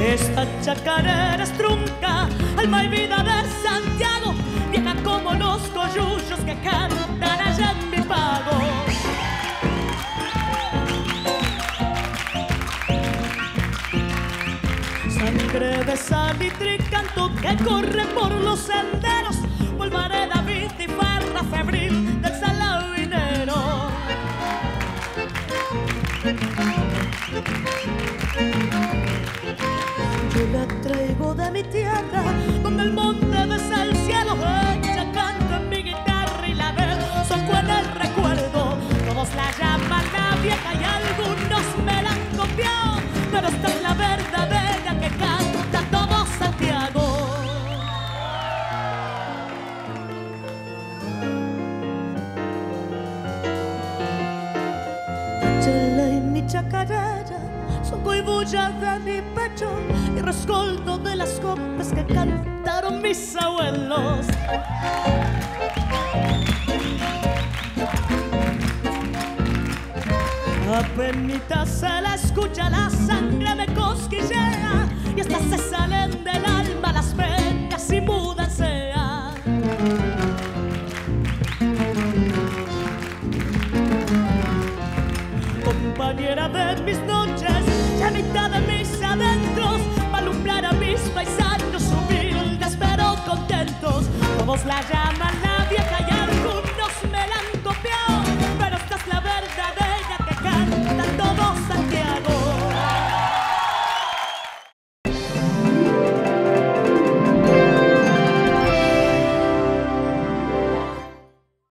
Esta chacarera es trunca, alma y vida de Santiago, vieja como los coyullos que cantan allá en mi pago. Sangre de sal y tricanto que corre por los senderos Yo la traigo de mi tierra, donde el monte besa el chacarera son coibullas de mi pecho y rescoldo de las copas que cantaron mis abuelos. Apenas se la escucha, la sangre me cosquillea y hasta se salen del alma las penas y mudan compañera de mis noches, ya mitad de mis adentros, para alumbrar a mis paisanos humildes pero contentos. Todos la llaman la